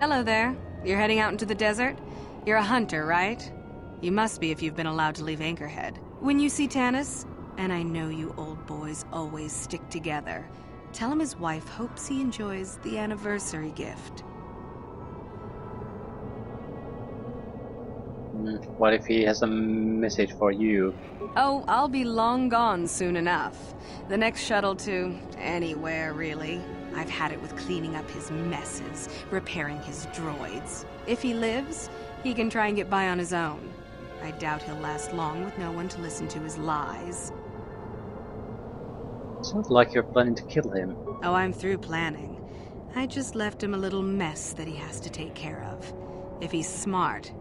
Hello there. You're heading out into the desert? You're a hunter, right? You must be if you've been allowed to leave Anchorhead. When you see Tanis, and I know you old boys always stick together, tell him his wife hopes he enjoys the anniversary gift. Mm, What if he has a message for you? Oh, I'll be long gone soon enough. The next shuttle to anywhere, really. I've had it with cleaning up his messes, repairing his droids. If he lives, he can try and get by on his own. I doubt he'll last long with no one to listen to his lies. Sounds like you're planning to kill him. Oh, I'm through planning. I just left him a little mess that he has to take care of. If he's smart,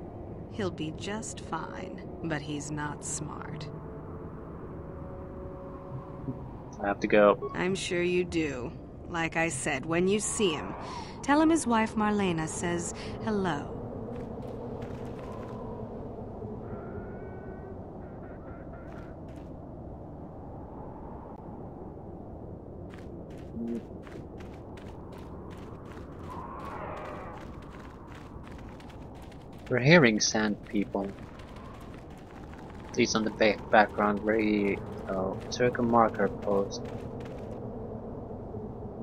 he'll be just fine. But he's not smart. I have to go. I'm sure you do. Like I said, when you see him, tell him his wife Marlena says hello. We're hearing sand people. Least on the back background, uh, circle marker post.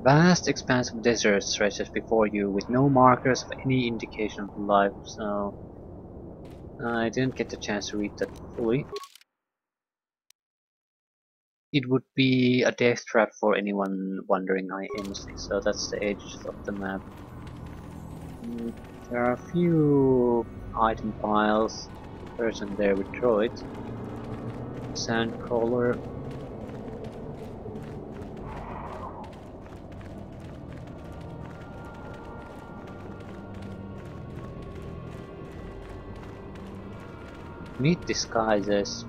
Vast expanse of desert stretches before you with no markers of any indication of life, so I didn't get the chance to read that fully. It would be a death trap for anyone wandering aimlessly, so that's the edge of the map. Mm, There are a few item piles. Person there with droids. Sandcrawler. Need disguises.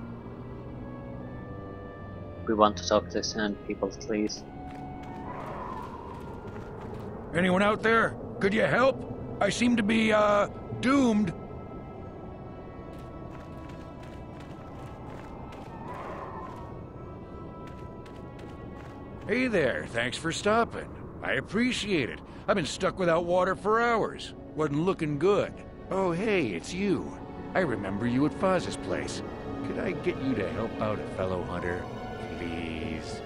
We want to talk to the sand people, please. Anyone out there? Could you help? I seem to be, uh, doomed. Hey there, thanks for stopping. I appreciate it. I've been stuck without water for hours. Wasn't looking good. Oh, hey, it's you. I remember you at Foz's place. Could I get you to help out a fellow hunter? Please?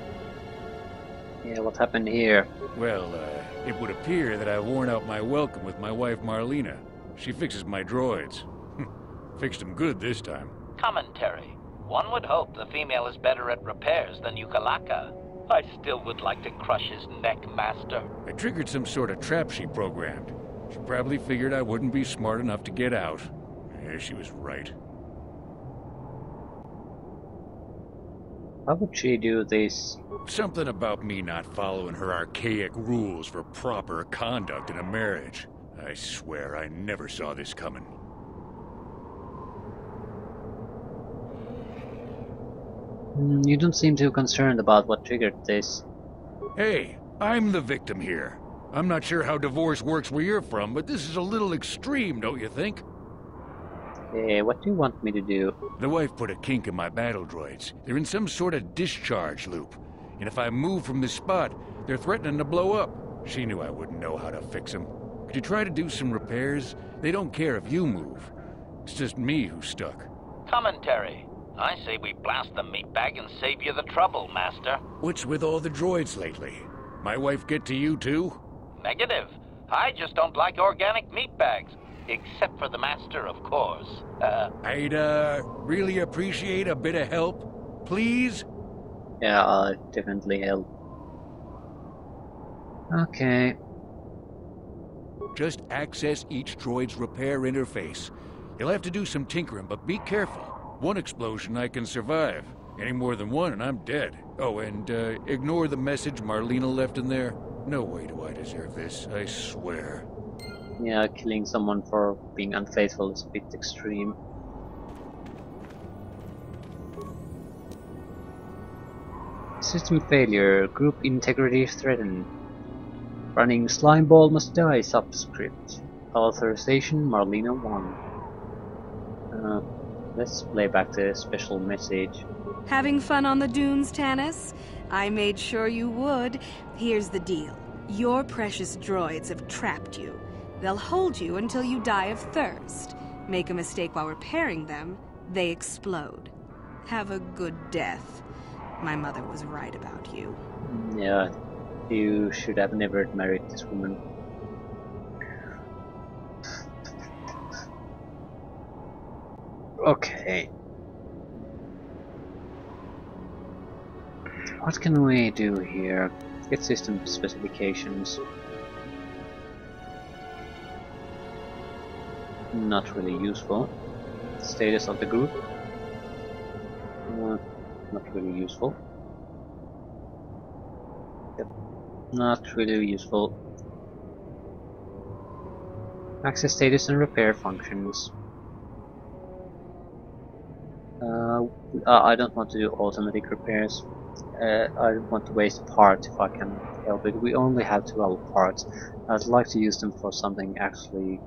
Yeah, what happened here? Well, uh, it would appear that I've worn out my welcome with my wife Marlena. She fixes my droids. Fixed them good this time. Commentary. One would hope the female is better at repairs than Yuka Laka. I still would like to crush his neck, Master. I triggered some sort of trap she programmed. She probably figured I wouldn't be smart enough to get out. Yeah, she was right. How would she do this? Something about me not following her archaic rules for proper conduct in a marriage. I swear I never saw this coming. Hmm, You don't seem too concerned about what triggered this. Hey, I'm the victim here. I'm not sure how divorce works where you're from, but this is a little extreme, don't you think? Hey, what do you want me to do? The wife put a kink in my battle droids. They're in some sort of discharge loop. And if I move from this spot, they're threatening to blow up. She knew I wouldn't know how to fix them. Could you try to do some repairs? They don't care if you move. It's just me who's stuck. Commentary. I say we blast the meat bag and save you the trouble, Master. What's with all the droids lately? My wife get to you too? Negative. I just don't like organic meat bags. Except for the Master, of course. Uh, I'd, uh, really appreciate a bit of help. Please? Yeah, I'll definitely help. Okay. Just access each droid's repair interface. You'll have to do some tinkering, but be careful. One explosion I can survive. Any more than one and I'm dead. Oh, and uh, ignore the message Marlena left in there. No way do I deserve this, I swear. Yeah, killing someone for being unfaithful is a bit extreme. System failure, group integrity threatened. Running Slimeball must die subscript. Authorization Marlena 1. Uh, let's play back the special message. Having fun on the dunes, Tanis? I made sure you would. Here's the deal. Your precious droids have trapped you. They'll hold you until you die of thirst. Make a mistake while repairing them, they explode. Have a good death. My mother was right about you. Yeah, you should have never married this woman. Okay. What can we do here? Get system specifications. Not really useful. Status of the group. Uh, not really useful. Yep. Not really useful. Access status and repair functions. Uh, I don't want to do automatic repairs. Uh, I don't want to waste parts if I can help it. We only have 12 parts. I'd like to use them for something actually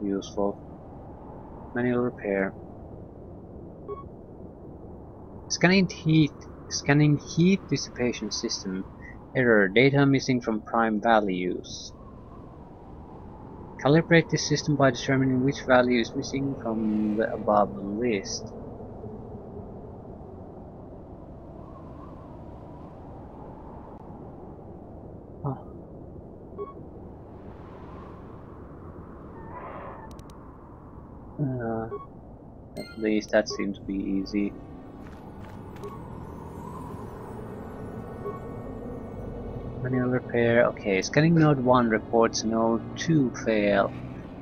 useful. Manual repair. Scanning heat scanning heat dissipation system. Error data missing from prime values. Calibrate this system by determining which value is missing from the above list. Uh, at least that seems to be easy. Manual repair. Okay, scanning node 1 reports node 2 fail.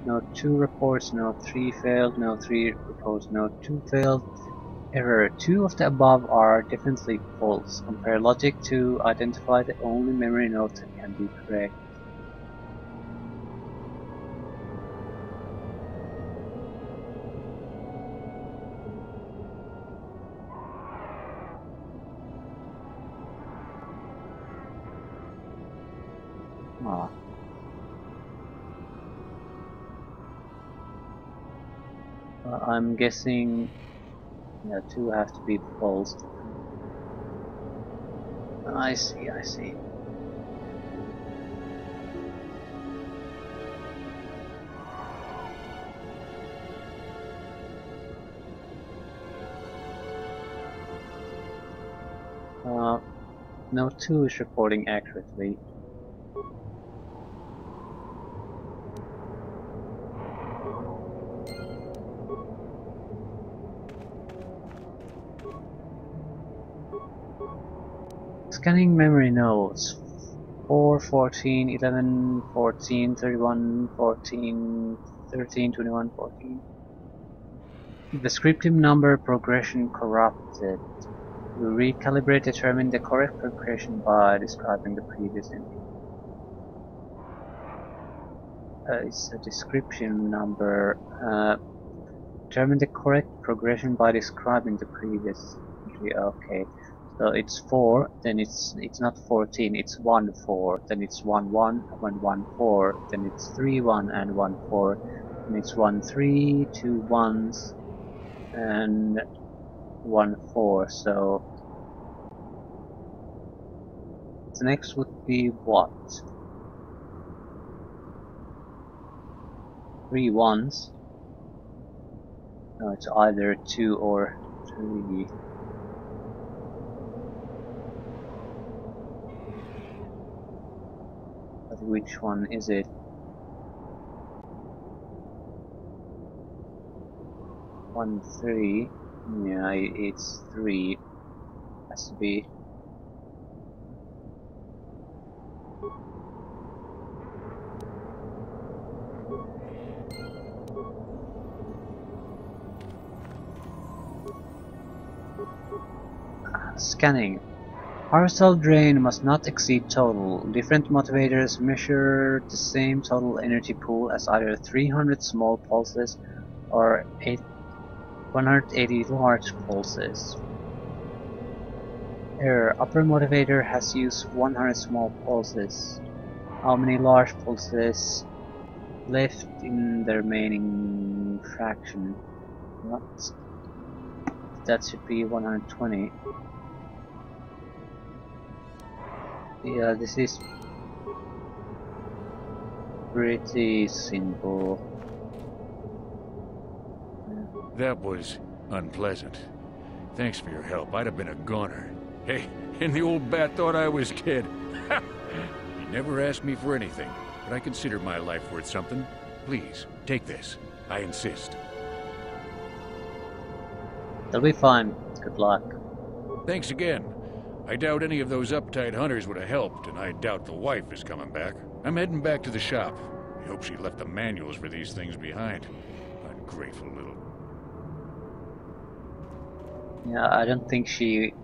Node 2 reports node 3 failed. Node 3 reports node 2 failed. Error. Two of the above are definitely false. Compare logic to identify the only memory node that can be correct. I'm guessing yeah, two have to be false. I see, I see. Uh, no, two is reporting accurately. Scanning memory nodes 4, 14, 11, 14, 31, 14, 13, 21, 14. Descriptive number progression corrupted. We recalibrate determine the correct progression by describing the previous entry. Uh, it's a description number. Uh, determine the correct progression by describing the previous entry. Okay. So it's 4, then it's it's not 14, it's 1 4, then it's 1 1, 1 1 4, then it's 3 1 and 1 4, and it's 1 3, 2 1s, and 1 4. So the next would be what? 3 1s. No, it's either 2 or 3. But which one is it? One three. Yeah, it's three. Has to be. Scanning. Power cell drain must not exceed total. Different motivators measure the same total energy pool as either 300 small pulses or 180 large pulses. Error. Upper motivator has used 100 small pulses. How many large pulses left in the remaining fraction? What? That should be 120. Yeah, this is pretty simple. That was unpleasant. Thanks for your help. I'd have been a goner. Hey, and the old bat thought I was dead. he never asked me for anything, but I consider my life worth something. Please, take this. I insist. They'll be fine. Good luck. Thanks again. I doubt any of those uptight hunters would have helped, and I doubt the wife is coming back. I'm heading back to the shop. I hope she left the manuals for these things behind. Ungrateful little... Yeah, I don't think she...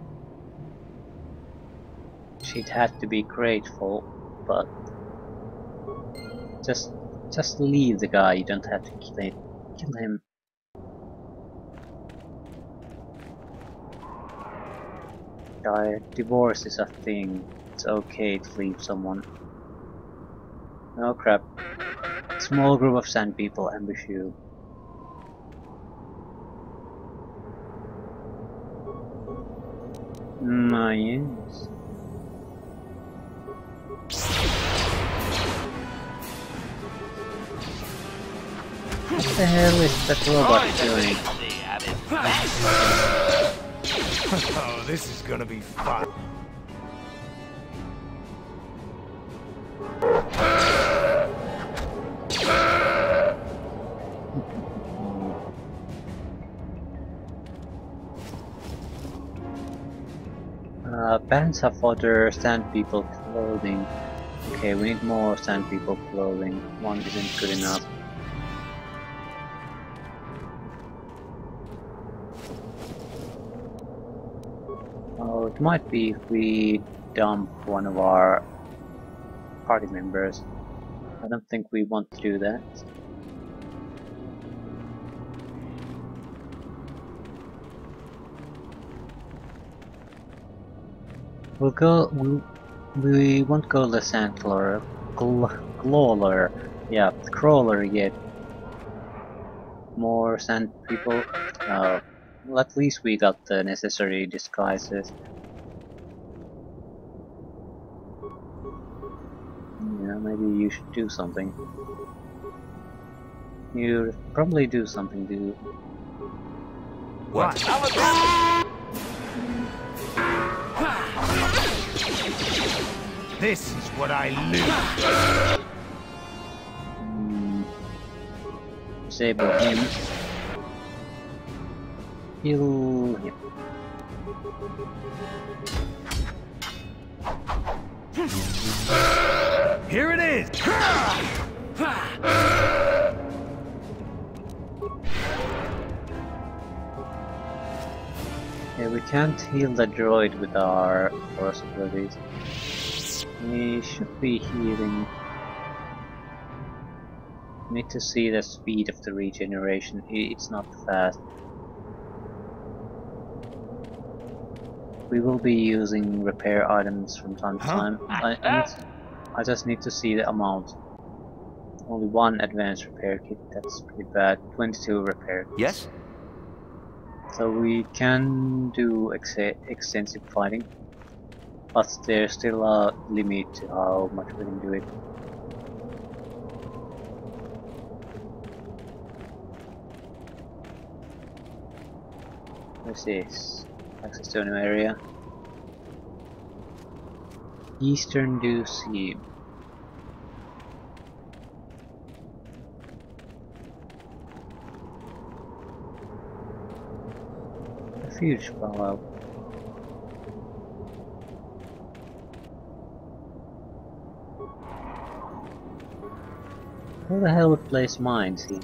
She'd have to be grateful, but... Just... Just leave the guy, you don't have to kill him. Kill him. Guy, divorce is a thing. It's okay to leave someone. Oh crap. Small group of sand people ambush you. My yes. What the hell is that robot doing? Oh, this is gonna be fun. Uh, bands have other sand people clothing. Okay, we need more sand people clothing. One isn't good enough. Might be if we dump one of our party members. I don't think we want to do that. We'll go. We, we won't go the sand crawler. Crawler. Yeah, crawler yet. More sand people. Uh, well, at least we got the necessary disguises. Maybe you should do something. You probably do something, dude. What? This is what I live. Hmm. Disable him. Heal him. Here it is. We can't heal the droid with our force abilities. We should be healing. Need to see the speed of the regeneration. It's not fast. We will be using repair items from time to Huh? time. I, I, I just need to see the amount. Only one advanced repair kit, that's pretty bad. 22 repair kits. Yes? So we can do ex extensive fighting, but there's still a limit to how much we can do it. What's this? Access to a new area. Eastern Dune Sea. Refuge follow. Who the hell would place mines here?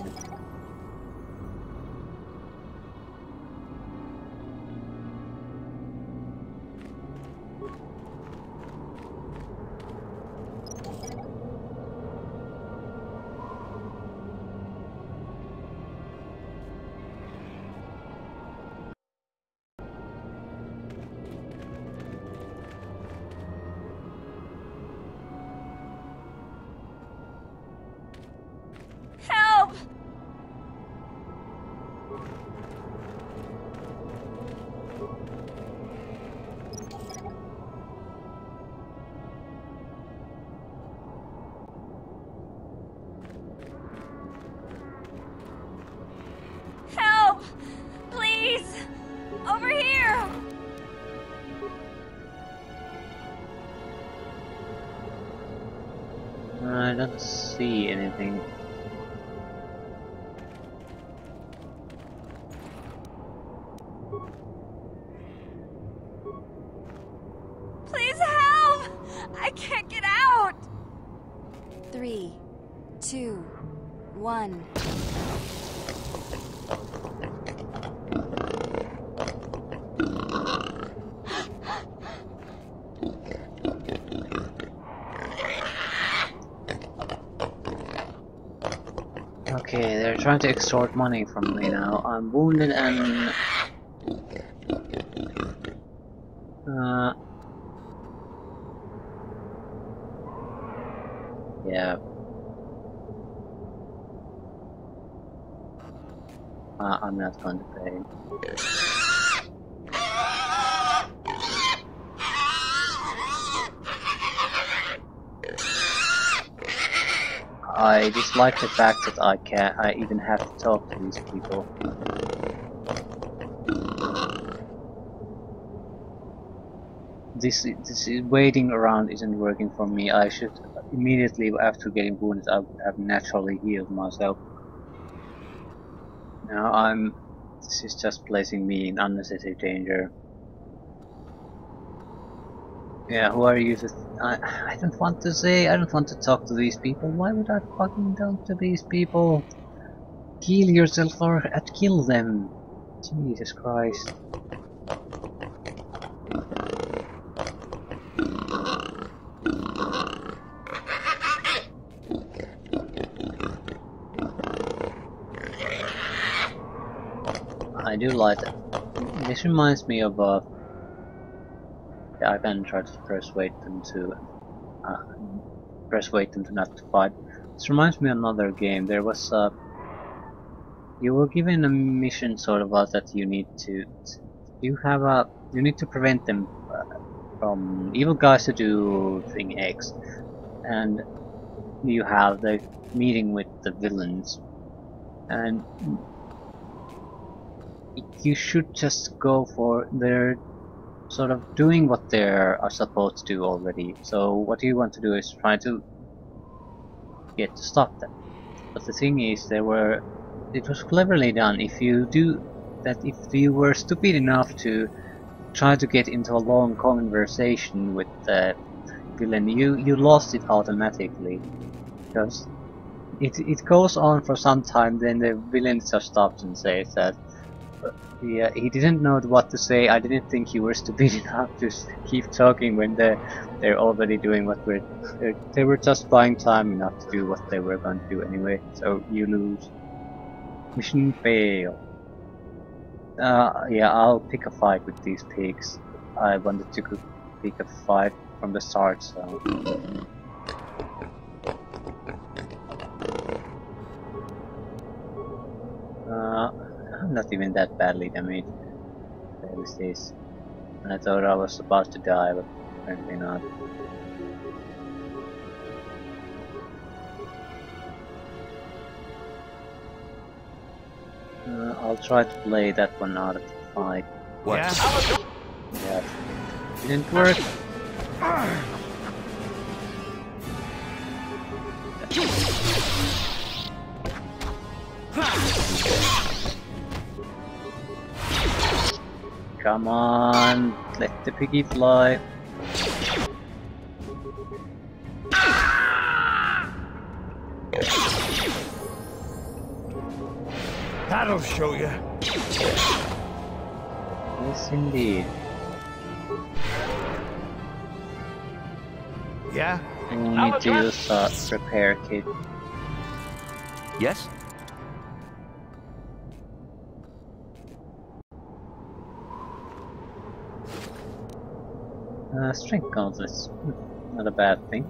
Three, two, one. Okay, they're trying to extort money from me now. I'm wounded and... Uh... Yeah. Uh, I'm not going to pay. I dislike the fact that I can't, I even have to talk to these people. This, this is- waiting around isn't working for me. I should immediately after getting wounded, I would have naturally healed myself. Now I'm, this is just placing me in unnecessary danger. Yeah, who are you. I, I don't want to say, I don't want to talk to these people. Why would I fucking talk to these people? Kill yourself or uh, kill them. Jesus Christ. I do like that. This reminds me of uh, yeah, I then try to persuade them to uh, persuade them to not to fight. This reminds me of another game. There was uh, you were given a mission sort of uh, that you need to you have a you need to prevent them uh, from evil guys to do thing X, and you have the meeting with the villains, and you should just go for their sort of doing what they are supposed to do already. So what you want to do is try to get to stop them. But the thing is, there were it was cleverly done. If you do that, if you were stupid enough to try to get into a long conversation with the villain, you you lost it automatically because it it goes on for some time. Then the villain just stops and says that yeah, he didn't know what to say. I didn't think you were stupid enough to keep talking when they they're already doing what we're. They, they were just buying time enough to do what they were going to do anyway. So you lose. Mission fail. Uh, yeah, I'll pick a fight with these pigs. I wanted to pick a fight from the start, so. I'm not even that badly damaged. There is this. I thought I was about to die, but apparently not. Uh, I'll try to play that one out of the fight. What? Yeah? Yeah. Didn't work. Come on, let the piggy fly. That'll show you. Yes, indeed. Yeah? We need to use a repair kit. Yes? Uh, strength gauntlets. Not a bad thing.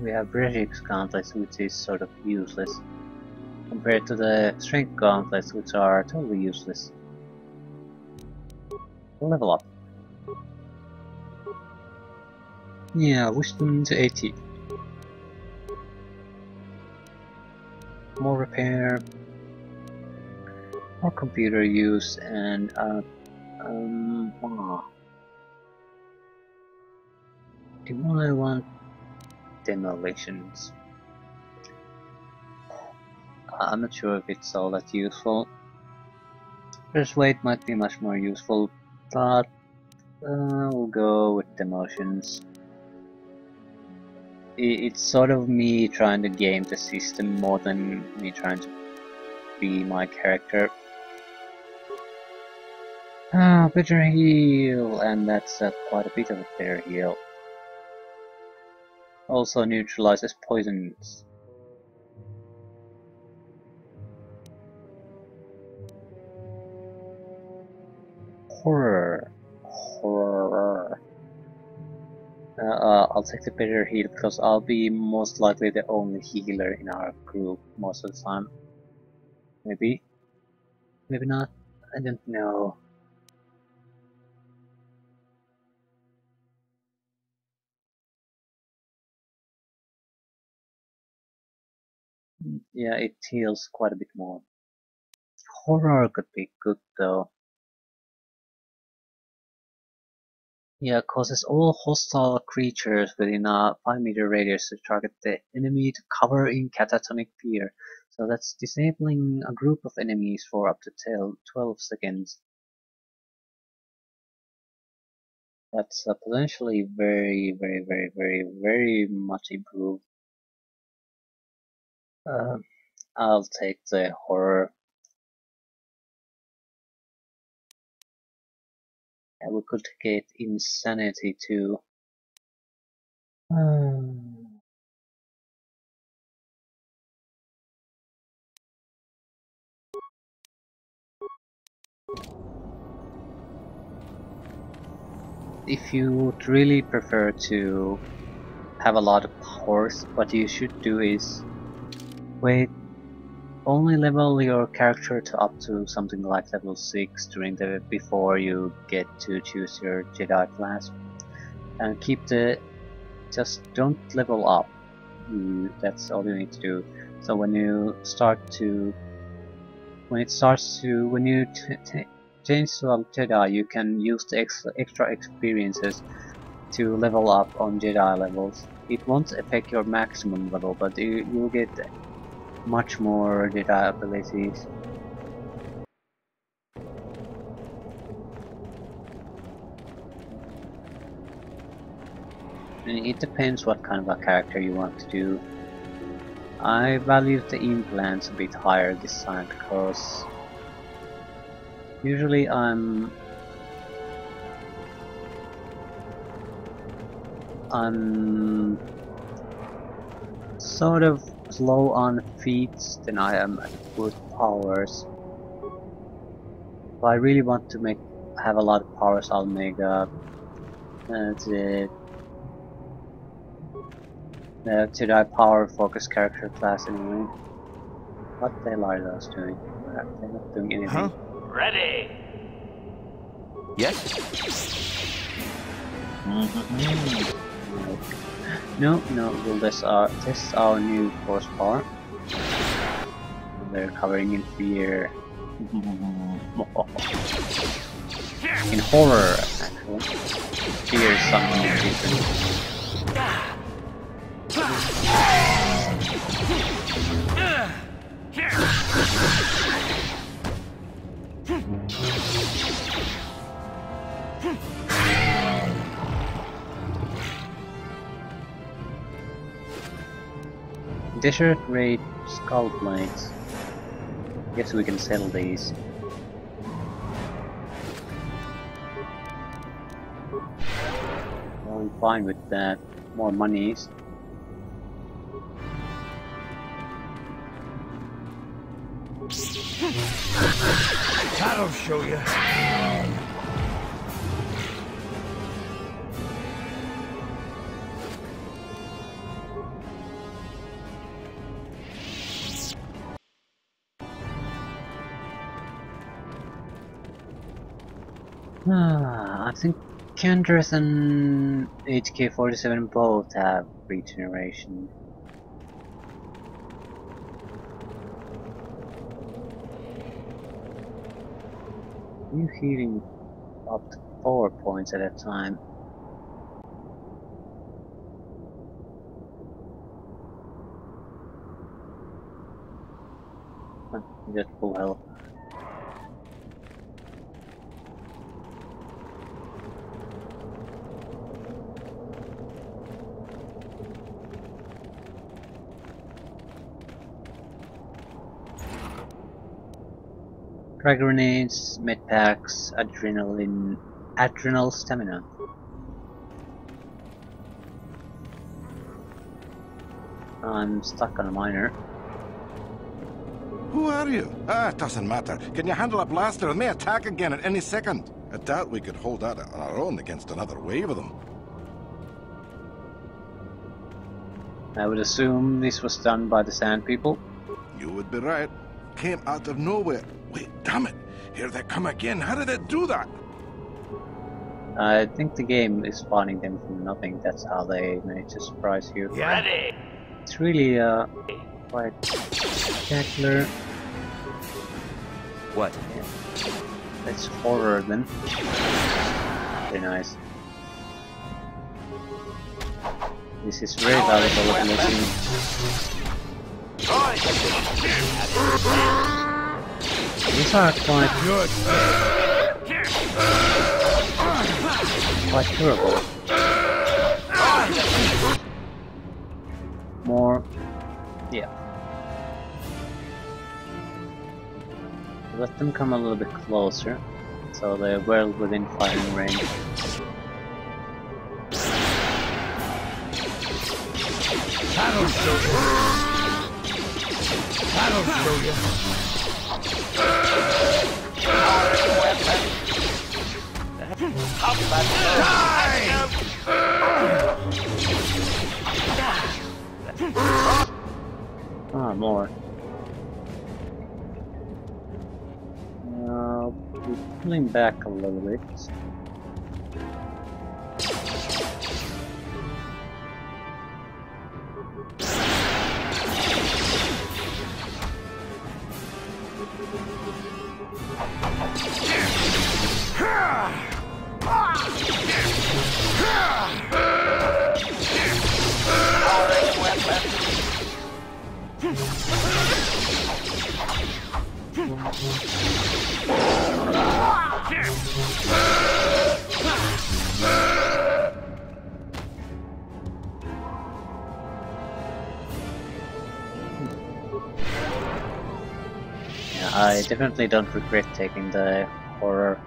We have British gauntlets, which is sort of useless. Compared to the strength gauntlets, which are totally useless. Level up. Yeah, wisdom to 80. More repair. More computer use and uh, um, ah. do I want demolitions? I'm not sure if it's all that useful. Persuade might be much more useful, but uh, we'll go with demolitions. It's sort of me trying to game the system more than me trying to be my character. Ah, bitter heal, and that's uh, quite a bit of a bitter heal. Also neutralizes poisons. Horror. Horror. Uh, uh, I'll take the bitter heal because I'll be most likely the only healer in our group most of the time. Maybe. Maybe not. I don't know. Yeah, it heals quite a bit more. Horror could be good though. Yeah, causes all hostile creatures within a 5 meter radius to target the enemy to cover in catatonic fear. So that's disabling a group of enemies for up to 12 seconds. That's potentially very, very, very, very, very much improved. Uh, I'll take the horror. And we could get insanity too. If you would really prefer to have a lot of powers, what you should do is wait. Only level your character to up to something like level 6 during the before you get to choose your Jedi class and keep the just don't level up. You, that's all you need to do. So when you start to when it starts to when you change to a Jedi you can use the extra, extra experiences to level up on Jedi levels. It won't affect your maximum level but you, you'll get much more Jedi abilities. And it depends what kind of a character you want to do. I value the implants a bit higher this time because usually I'm I'm sort of slow on feet than I am at with powers. If I really want to make have a lot of powers, I'll make a that's it. The Jedi power focus character class anyway. What the hell are those doing? They're not doing anything. Huh? Ready. Yes. Mm -hmm. No, no, well this our this is our new force bar. They're covering in fear. in horror actually. Fear is something different. Desert Raid Skull Plates. Guess we can sell these. Well, I'm fine with that. More monies. That'll show you. I think Canderous and HK47 both have regeneration. You healing up to 4 points at a time. Just full health. Frag grenades, med packs, adrenaline, adrenal stamina. I'm stuck on a miner. Who are you? Ah, it doesn't matter. Can you handle a blaster? It may attack again at any second. I doubt we could hold out on our own against another wave of them. I would assume this was done by the Sand People. You would be right. Came out of nowhere. Wait, damn it! Here they come again. How did it do that? I think the game is spawning them from nothing. That's how they manage to surprise you. Yeah. Ready. It's really uh, quite spectacular. What? It's horror then. Very nice. This is very valuable ability. Are quite Good. quite durable. More, yeah. Let them come a little bit closer, so they're well within firing range. That'll show you. That'll show you. Ah, more. Uh, we're pulling back a little bit. Definitely don't regret taking the horror.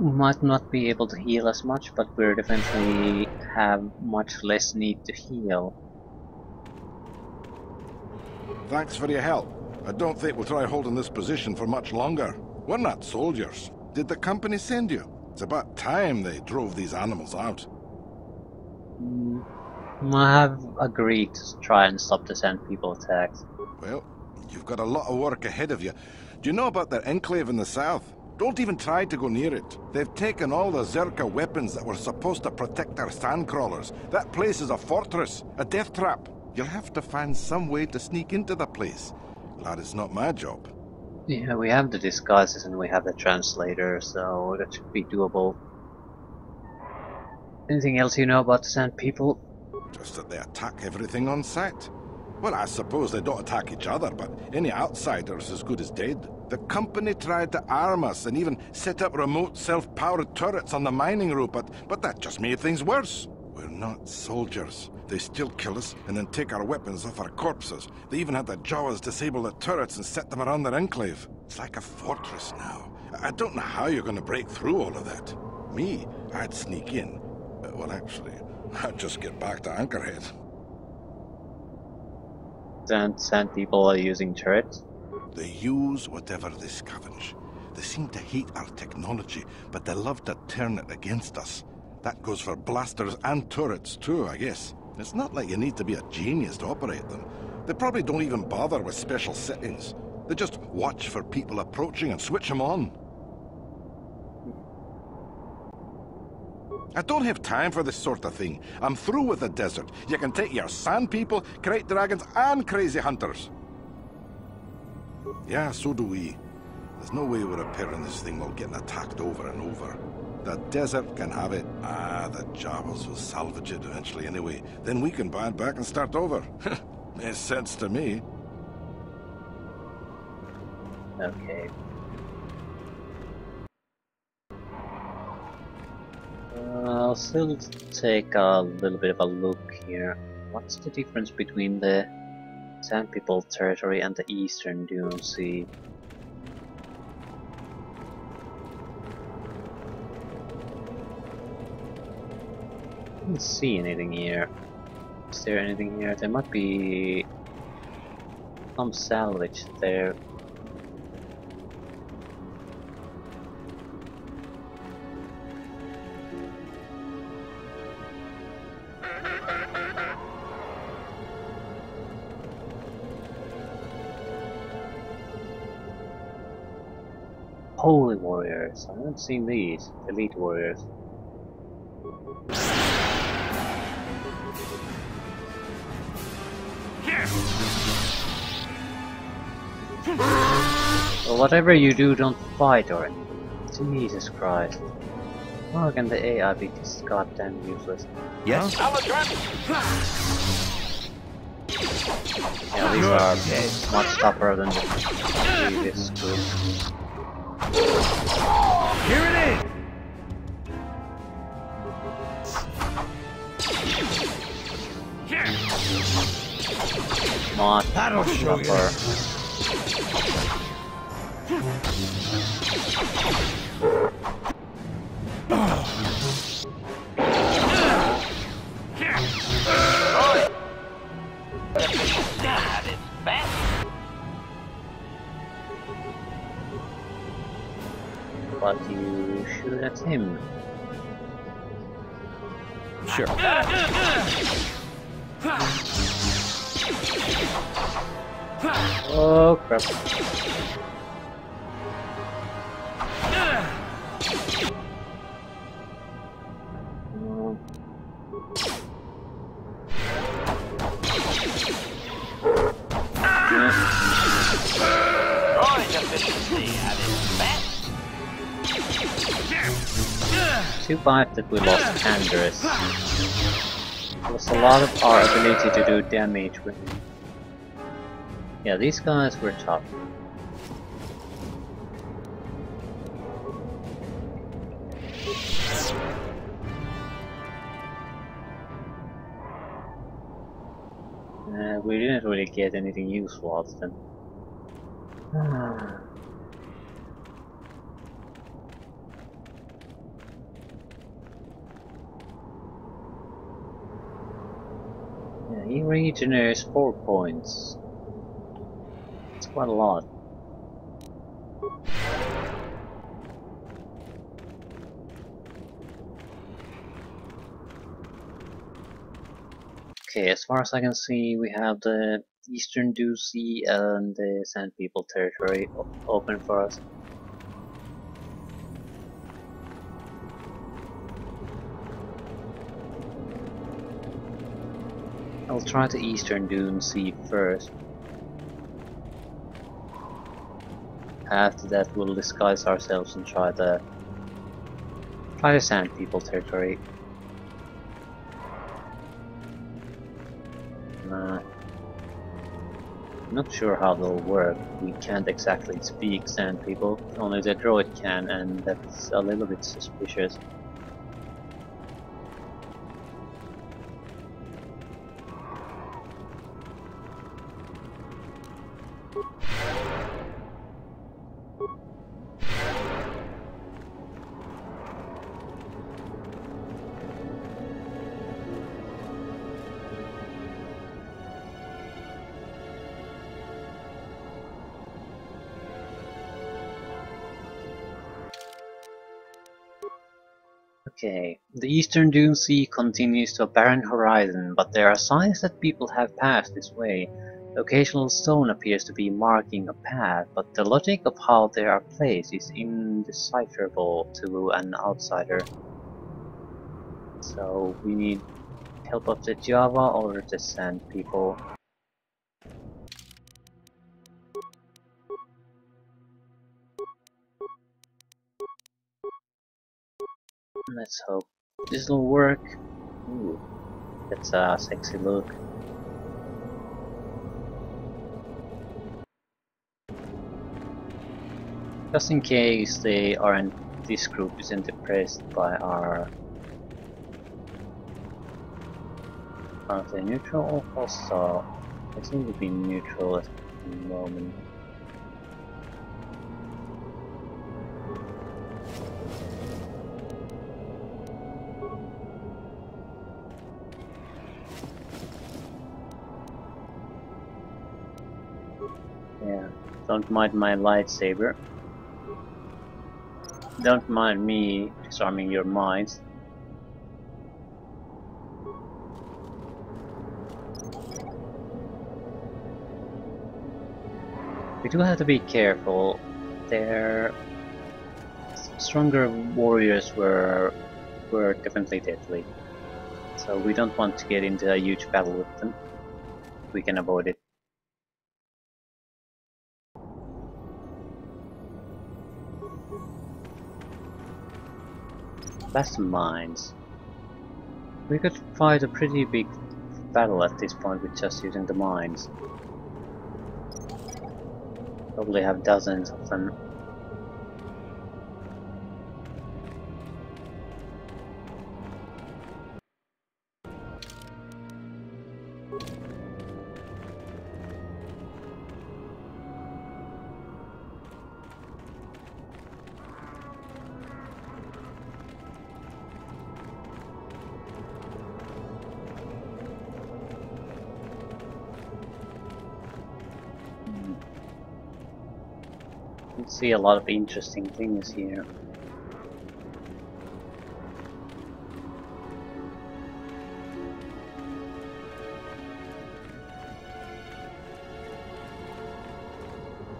We might not be able to heal as much, but we're definitely have much less need to heal. Thanks for your help. I don't think we'll try holding this position for much longer. We're not soldiers. Did the company send you? It's about time they drove these animals out. Mm, I have agreed to try and stop the Sand People attacks. Well, you've got a lot of work ahead of you. Do you know about their enclave in the south? Don't even try to go near it. They've taken all the Czerka weapons that were supposed to protect our sandcrawlers. That place is a fortress, a death trap. You'll have to find some way to sneak into the place. Glad it's not my job. Yeah, we have the disguises and we have the translator, so that should be doable. Anything else you know about the Sand People? Just that they attack everything on sight. Well, I suppose they don't attack each other, but any outsider's as good as dead. The company tried to arm us and even set up remote self-powered turrets on the mining route, but, but that just made things worse. We're not soldiers. They still kill us and then take our weapons off our corpses. They even had the Jawas disable the turrets and set them around their enclave. It's like a fortress now. I I don't know how you're going to break through all of that. Me, I'd sneak in. Uh, Well, actually, I'd just get back to Anchorhead. Sand, Sand People are using turrets? They use whatever they scavenge. They seem to hate our technology, but they love to turn it against us. That goes for blasters and turrets too, I guess. It's not like you need to be a genius to operate them. They probably don't even bother with special settings. They just watch for people approaching and switch them on. I don't have time for this sort of thing. I'm through with the desert. You can take your sand people, krayt dragons, and crazy hunters. Yeah, so do we. There's no way we're repairing this thing while getting attacked over and over. The desert can have it. Ah, the Jawas will salvage it eventually anyway. Then we can buy it back and start over. Makes sense to me. Okay. Uh, I'll still take a little bit of a look here. What's the difference between the Sand People territory and the Eastern Dune Sea? I don't see anything here. Is there anything here? There might be some salvage there. Warriors. I haven't seen these. Elite warriors. Well, whatever you do, don't fight or anything. Jesus Christ. How can the AI be this goddamn useless? Yes? Yeah, these are much tougher than the previous group. Not That'll show you. tougher. At its best. But you shoot at him. Sure. Oh crap. Too bad that we lost Andrus. Lost a lot of our ability to do damage with him. Yeah, these guys were tough. Uh, we didn't really get anything useful out of them. Yeah, he regenerates 4 points. It's quite a lot. Okay, as far as I can see, we have the Eastern Dune Sea and the Sand People territory open for us. I'll try the Eastern Dune Sea first. After that, we'll disguise ourselves and try the try the Sand People territory. Uh, not sure how they'll work. We can't exactly speak Sand People. Only the droid can, and that's a little bit suspicious. Okay, the eastern Dune Sea continues to a barren horizon, but there are signs that people have passed this way. Occasional stone appears to be marking a path, but the logic of how they are placed is indecipherable to an outsider. So we need help of the Jawa or the Sand people. Let's hope this will work. Ooh, that's a sexy look. Just in case they aren't, this group isn't depressed by our Are they neutral or hostile? They seem to be neutral at the moment. Don't mind my lightsaber. Don't mind me disarming your minds. We do have to be careful. Their stronger warriors were were definitely deadly. So we don't want to get into a huge battle with them. We can avoid it. Blast mines. We could fight a pretty big battle at this point with just using the mines. Probably have dozens of them. See a lot of interesting things here.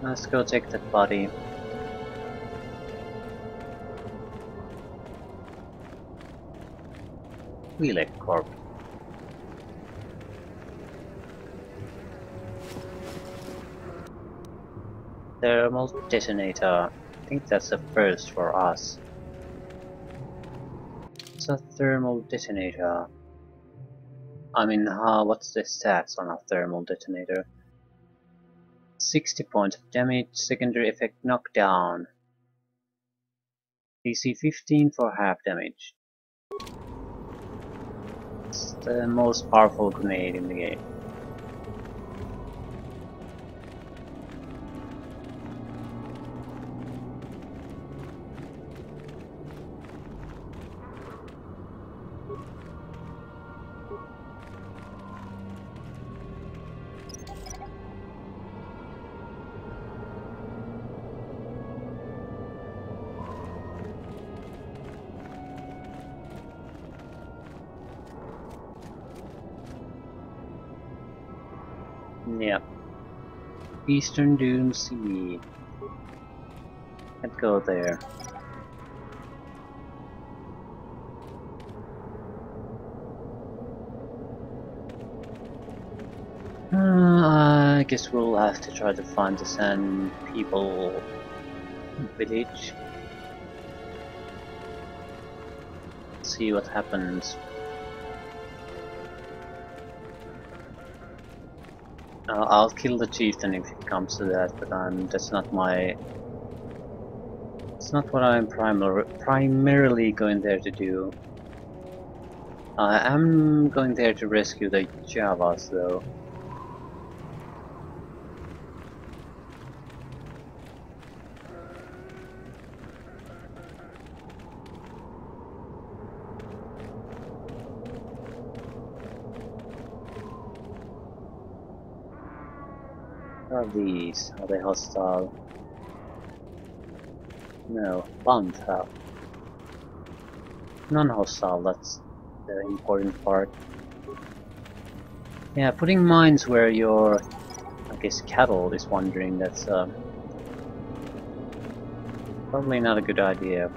Let's go take that body. Wheeler Corp. thermal detonator. I think that's a first for us. It's a thermal detonator. I mean, uh, what's the stats on a thermal detonator? 60 points of damage, secondary effect knockdown. DC 15 for half damage. It's the most powerful grenade in the game. Yep. Eastern Dune Sea. Let's go there. Uh, I guess we'll have to try to find the Sand People village. See what happens. I'll kill the chieftain if it comes to that, but I'm, that's not my... It's not what I'm primar primarily going there to do. I am going there to rescue the Jawas though. These? Are they hostile? No, Bantha. Non-hostile, that's the important part. Yeah, putting mines where your, I guess, cattle is wandering, that's uh, probably not a good idea.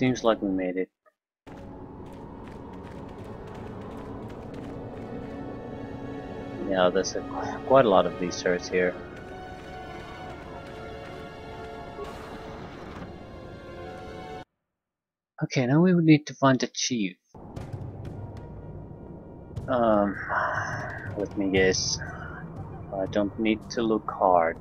Seems like we made it. Yeah, there's a, quite a lot of these turrets here. Okay, now we would need to find the chief. Um, let me guess. I don't need to look hard.